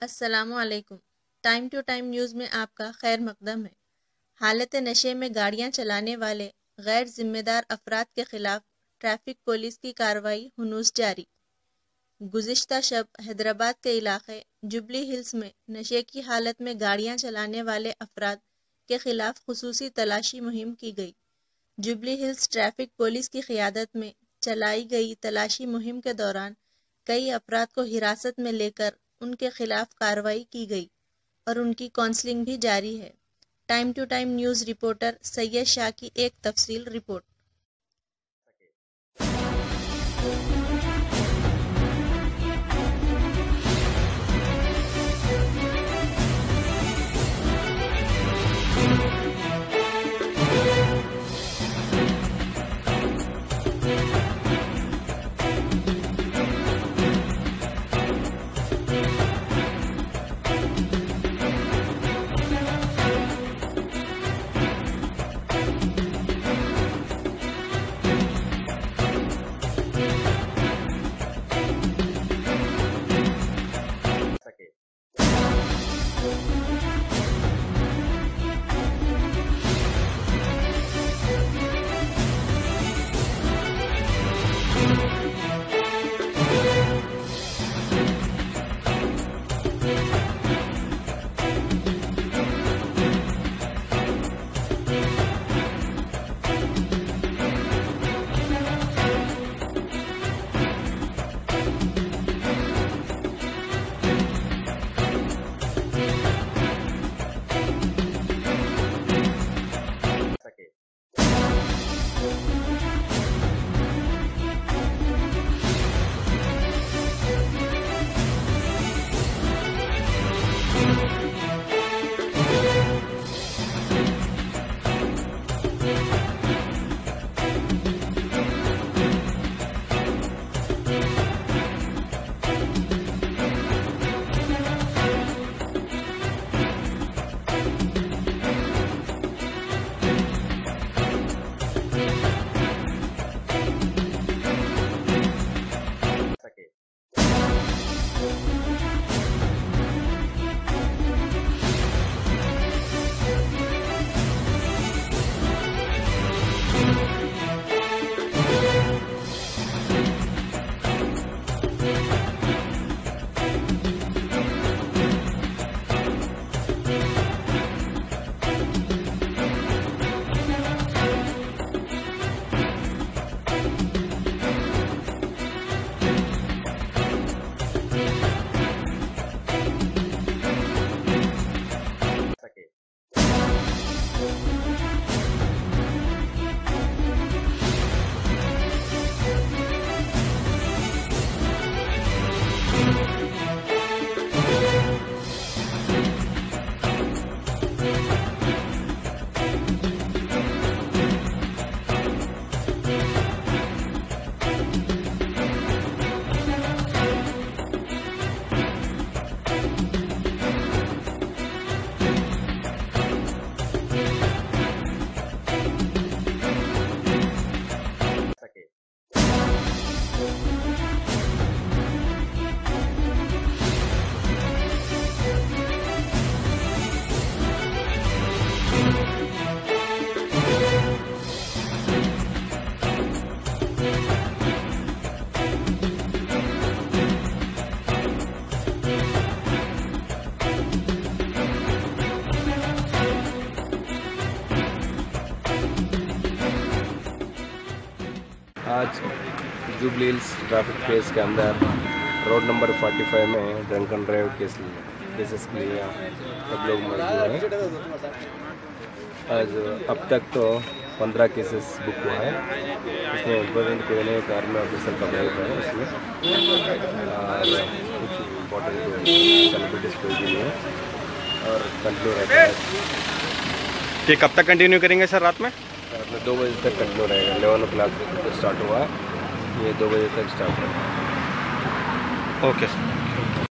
السلام علیکم۔ Time to time news میں آپ کا خیر مقدم ہے۔ حالت نشے میں گاڑیاں چلانے والے غیر ذمہ دار افراد کے خلاف ٹریفک پولیس کی کارروائی ہنوز جاری۔ گزشتہ شب حیدرآباد کے علاقے جبلی ہلز میں نشے کی حالت میں گاڑیاں چلانے والے افراد کے خلاف خصوصی تلاشی مہم کی گئی۔ جبلی ہلز ٹریفک پولیس کی قیادت میں چلائی گئی تلاشی مہم کے دوران کئی افراد کو حراست میں لے کر ان کے خلاف کارروائی کی گئی اور ان کی کونسلنگ بھی جاری ہے۔ Time to time news reporter Syed Shah کی ایک تفصیل رپورٹ۔ 아, آج جوبلیلس ٹرافک کیس کے اندر روڈ نمبر فورٹی فائیو میں drink and drive case cases کے لیے سب لوگ موجود ہیں۔ آج اب تک تو پندرہ کیسز بک ہوا ہے۔ اس میں امپورٹنٹ کوئی نہیں کار میں آفیسر کا بیل ہے اس میں۔ اور کچھ امپورٹنٹ سیلیبریٹیز کوئی بھی نہیں ہے اور کنٹینیو رہتا ہے۔ یہ کب تک کنٹینیو کریں گے سر رات میں؟ رات میں دو بجے تک کنٹینیو رہے گا۔ الیون او کلاک اسٹارٹ ہوا ہے۔ یہ دو بجے تک اسٹارٹ رہے گا اوکے سر